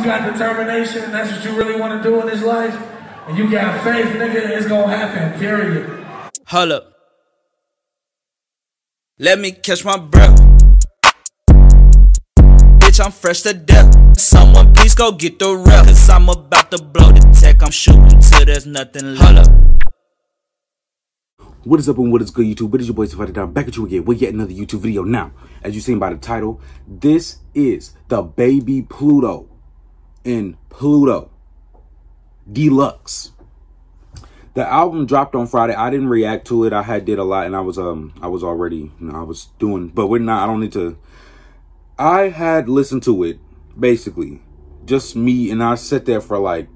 you got determination and that's what you really want to do in this life, and you got faith, nigga, it's gonna happen, period. Hold up. Let me catch my breath. Bitch, I'm fresh to death. Someone please go get the rep. Cause I'm about to blow the tech. I'm shooting till there's nothing left. Hold up. What is up and what is good YouTube? It is your boy Safari Down back at you again with yet another YouTube video. Now, as you seen by the title, this is the baby Pluto in Pluto Deluxe. The album dropped on Friday. I didn't react to it. I had did a lot and I was um I was already, you know, I was doing but we're not I don't need to I had listened to it basically. Just me and I sat there for like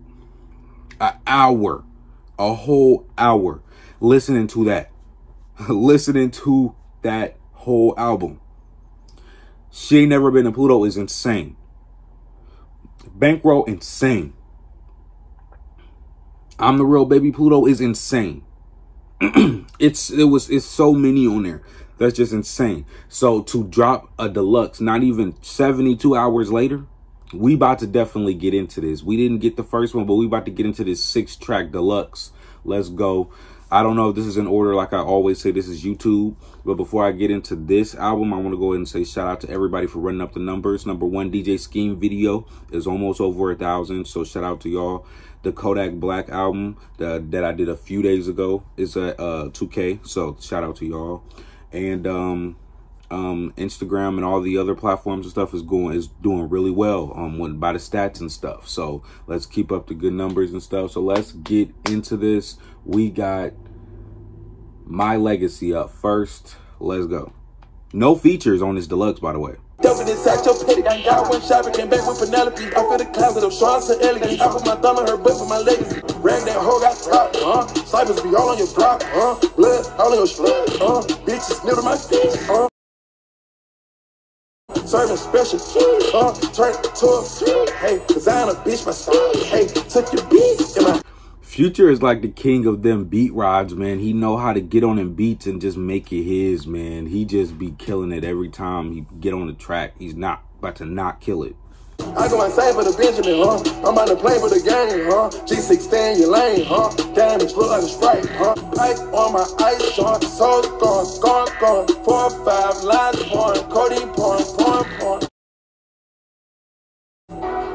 an hour. A whole hour listening to that. listening to that whole album. She ain't never been in Pluto is insane. Bankroll insane. I'm the real baby Pluto is insane. it's it was it's so many on there. That's just insane. So to drop a deluxe, not even 72 hours later, we about to definitely get into this. We didn't get the first one, but we about to get into this six track deluxe. Let's go. I don't know if this is in order. Like I always say, this is YouTube. But before I get into this album, I want to go ahead and say shout out to everybody for running up the numbers. Number one, DJ Scheme video is almost over a thousand. So shout out to y'all. The Kodak Black album that, that I did a few days ago is at uh, 2K. So shout out to y'all. And um, um, Instagram and all the other platforms and stuff is going is doing really well um when by the stats and stuff. So let's keep up the good numbers and stuff. So let's get into this. We got my legacy up first. Let's go. No features on this deluxe, by the way. Be all on your block, huh? Blood all on your strap, huh? Bitches my feet, huh? Serving special, uh, turn to a hey, cause I ain't a hey, took your beat in my Future is like the king of them beat rods, man. He know how to get on them beats and just make it his, man. He just be killing it every time he get on the track. He's not about to not kill it. I go insane for the Benjamin, huh? I'm on the plane for the game, huh? G16, your lane, huh? Damage look like a sprite, huh? Pipe on my ice, huh? So gone, gone, gone. Four, five, lines, porn, Cody, porn, porn, porn.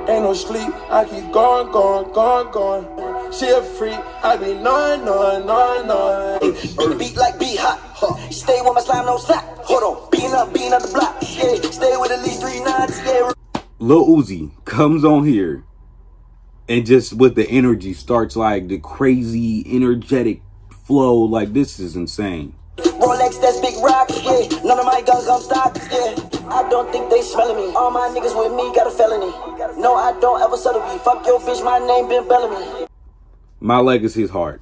Ain't no sleep, I keep going, going, going, going. She a freak, I be knowing, knowing, knowing, knowing. Beat like beat hot. Huh. Stay with my slime, no stop. Hold on, beating up, beating up the block. Yeah, stay with at least three nines. Yeah. Lil Uzi comes on here and just with the energy starts like the crazy energetic flow. Like this is insane. Rolex, that's big rocks, yeah. None of my guns come stock, yeah. I don't think they smelling me. All my niggas with me got a felony. No, I don't ever settle me. Fuck your bitch, my name Ben Bellamy. My legacy is hard.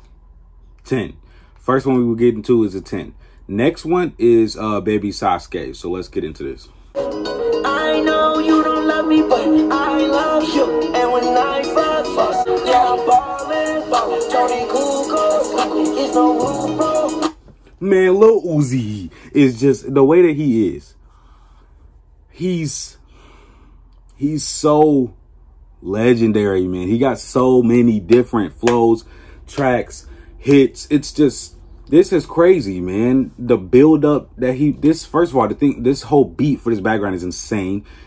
10. First one we will get into is a 10. Next one is uh Baby Sasuke. So let's get into this. I know you don't me, but I love you. And when I fuck, fuck, yeah, I'm ballin', ballin'. Tony Kukoc, it's no roof, bro. Man, Lil Uzi is just the way that he is. He's he's so legendary, man. He got so many different flows, tracks, hits. It's just this is crazy, man. The build up that he this first of all, the thing this whole beat for this background is insane.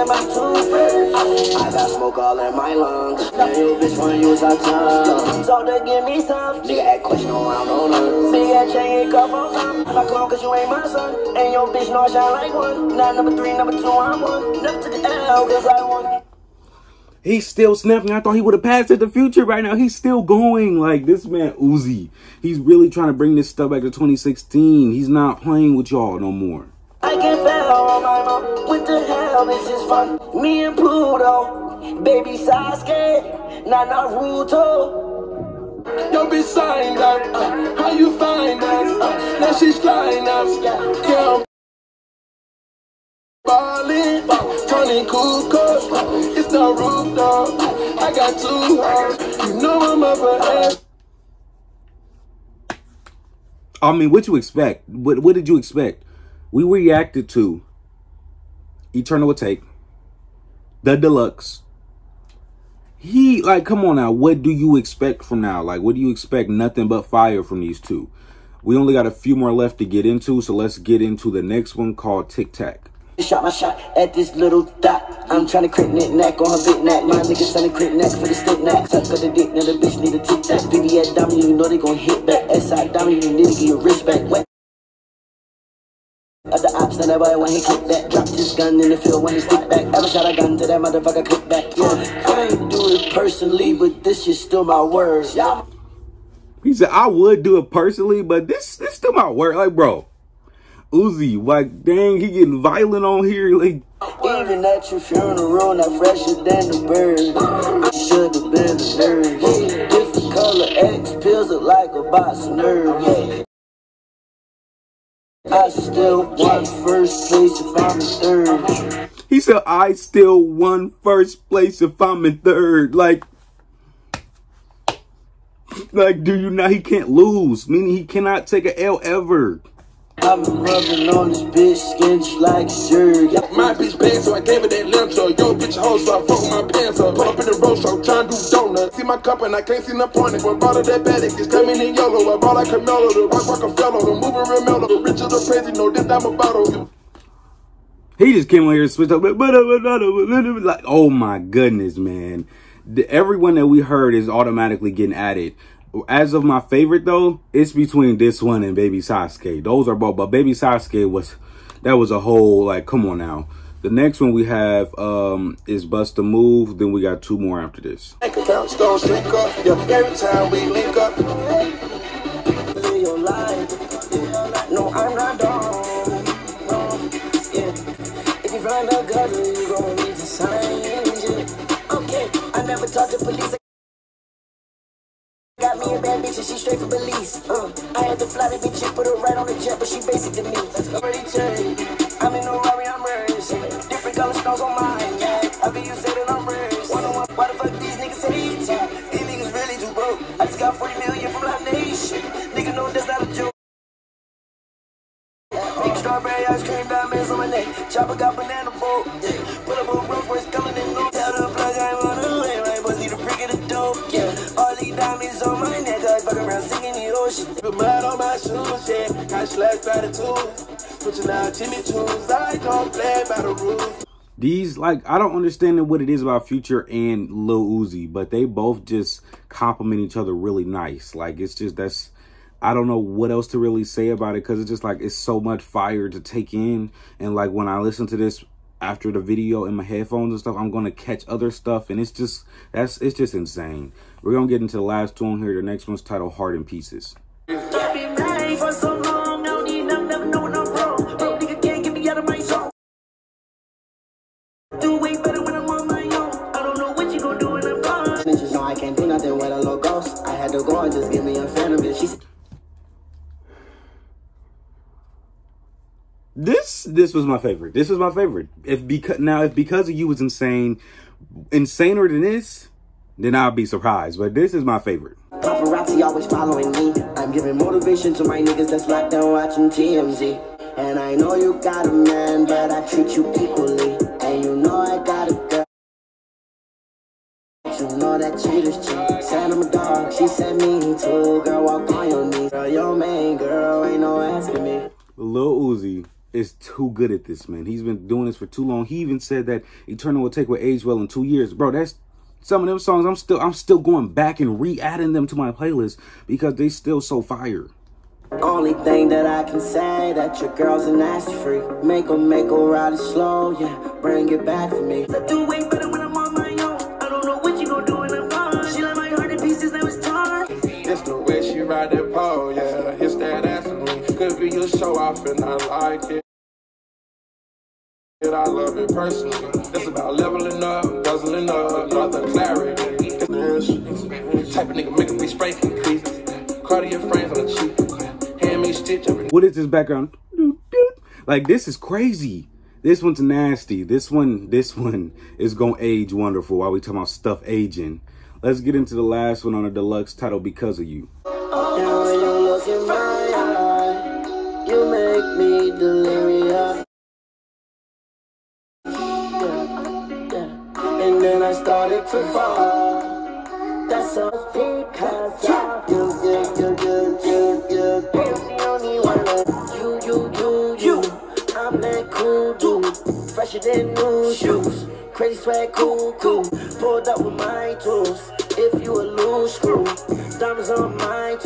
and my two first. I got smoke all in my lungs, now you bitch wanna use our tongue. So to give me some, nigga act question around on her. Big ass chain, it come from some, I clone cause you ain't my son, and your bitch know I shine like one. Not number three, number two, I'm one. Never took the L cause I won. He's still snapping. I thought he would have passed it the future right now. He's still going. Like this man Uzi. He's really trying to bring this stuff back to 2016. He's not playing with y'all no more. I can fell on my mom. What the hell? This is fun. Me and Pluto. Baby Sasuke. Not Naruto. Yo, bitch signed up. Uh, how you find us? Uh, now she's flying us. Yeah, Ballin', Tony Kukoc, it's the roof dog. I got two hoes, you know I'm up ahead. I mean, what you expect? What what did you expect? We reacted to Eternal Atake, the deluxe. He like, come on now. What do you expect from now? Like, what do you expect? Nothing but fire from these two. We only got a few more left to get into, so let's get into the next one called Tic Tac. Shot my shot at this little dot. I'm trying to crit knit neck on her big neck. My niggas selling crit neck for the stick neck. Tuck of the dick, now the bitch need a tic tac. VVS diamond, you know they gon' hit back. SI diamond, you need to get your wrist back. Wet. At the ops, and everybody when he kick back. Dropped his gun in the field when he stick back. Ever shot a gun to that motherfucker, click back. Yeah, I ain't do it personally, but this is still my words. Yeah. He said, I would do it personally, but this this still my work. Like, bro, Uzi, like, dang, he getting violent on here. Like, Even at your funeral, not fresher than the bird. I should have been a nerd. Different color X pills look like a box of nerves. I still first place if I'm in third. he said, I still won first place if I'm in third. Like, like, do you not? He can't lose, meaning he cannot take a L ever. I'm rubbing on this bitch skin just like a shirt. My bitch bad, so I gave her that limb so Yo, bitch, hoe, so I fuck with my pants up. Pull up in the road show, trying to do donuts. See my cup and I can't see no point. When bought her that Patek, it's coming in yellow. I bought like Camelo, the rock rock a fellow, the moving real mellow. The rich of the crazy, no, this time a bottle. He just came on here and switched up. Like, oh my goodness, man. The, everyone that we heard is automatically getting added. As of my favorite though, it's between this one and Baby Sasuke. Those are both, but Baby Sasuke was that was a whole like, come on now. The next one we have um is Bust a Move. Then we got two more after this. Straight. Uh, I had to fly the bitch and put her right on the jet, but she basic to me. Already turned. I'm in a Rari, I'm rich. Different color stones on mine. Yeah, I be you say that I'm rich. One on one, why the fuck these niggas hate? These niggas really too broke. I just got 40 million from Live Nation. Nigga know that's not a joke. Pink strawberry ice cream diamonds on my neck. Chopper got my shoes, yeah. Got slash attitudes. Put you now Jimmy tunes. I don't play by the rules. These like I don't understand what it is about Future and Lil Uzi, but they both just complement each other really nice. Like it's just that's I don't know what else to really say about it because it's just like it's so much fire to take in. And like when I listen to this after the video in my headphones and stuff, I'm gonna catch other stuff, and it's just that's it's just insane. We're gonna get into the last two on here. The next one's titled "Heart in Pieces." This this was my favorite. This was my favorite. If because now if because of you was insane, insaner than this, then I'll be surprised. But this is my favorite. Paparazzi always following me. I'm giving motivation to my niggas that's locked down watching TMZ. And I know you got a man, but I treat you equally. And you know I got a girl. You know that cheaters cheat. Said I'm a dog, she said me too. Girl, walk on your knees. Girl, your main girl, ain't no asking me. Lil Uzi is too good at this, man. He's been doing this for too long. He even said that Eternal Atake what age well in two years. Bro, that's some of them songs I'm still I'm still going back and re-adding them to my playlist because they still so fire. Only thing that I can say that your girl's a nasty freak. Make her make her ride it slow, yeah. Bring it back for me. I do way better when I'm on my own. I don't know what you gon' do when I'm gone. She let my heart in pieces, now it's torn. It's the way she ride that pole, yeah. It's that ass on me. Could be a show off and I like it. I love it personally. It's about leveling up, guzzling up, nothing clarity. Type of nigga make a bitch spray increase. Cartier frames on the cheek. Hand me stitch What is this background? Like this is crazy. This one's nasty. This one, this one is gonna age wonderful while we talking about stuff aging. Let's get into the last one on the deluxe title, Because of You. Yeah. Then I started to fall. That's all because of you, you, you, you, you, you. You're the only one you, you, you, you. I'm that cool dude, fresher than new shoes. Crazy swag, cool, cool. Pulled up with my tools. If you a loose screw, on my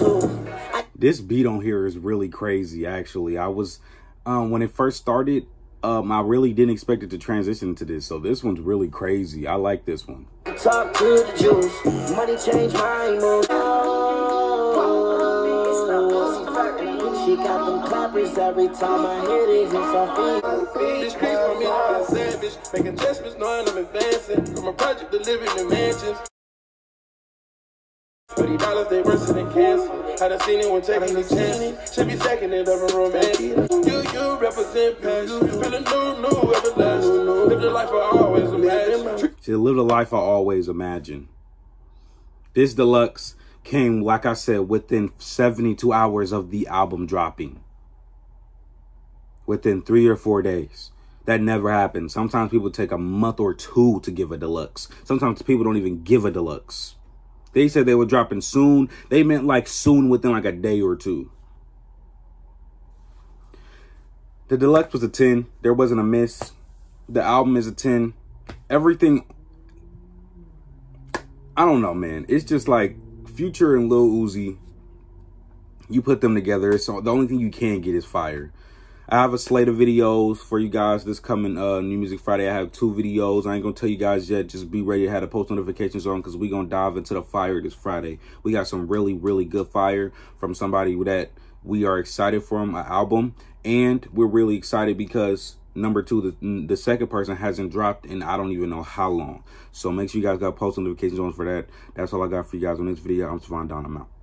This beat on here is really crazy, actually. I was, um, when it first started, um, I really didn't expect it to transition to this. So this one's really crazy. I like this one. Talk to the Jews. Money change my mood. She got them clappers every time I hear these and so Bitch, creep on me like a savage. Make adjustments knowing I'm advancing. From a project to living in mansions. Thirty dollars, they worse than cancer. I done seen it when taking the chances. Should be second it up in romance. You, you represent passion. Feeling new, new, everlasting. Live the life I always imagined. To live the life I always imagined. This deluxe came, like I said, within 72 hours of the album dropping. Within three or four days. That never happens. Sometimes people take a month or two to give a deluxe. Sometimes people don't even give a deluxe. They said they were dropping soon. They meant like soon within like a day or two. The deluxe was a 10. There wasn't a miss. The album is a 10. Everything I don't know, man. It's just like Future and Lil Uzi. You put them together. So the only thing you can get is fire. I have a slate of videos for you guys this coming uh New Music Friday. I have two videos. I ain't gonna tell you guys yet. Just be ready to have the post notifications on because we gonna dive into the fire this Friday. We got some really, really good fire from somebody that we are excited from an album. And we're really excited because number two, the the second person hasn't dropped and I don't even know how long. So make sure you guys got post notifications on for that. That's all I got for you guys on this video. I'm Savon Don. I'm out.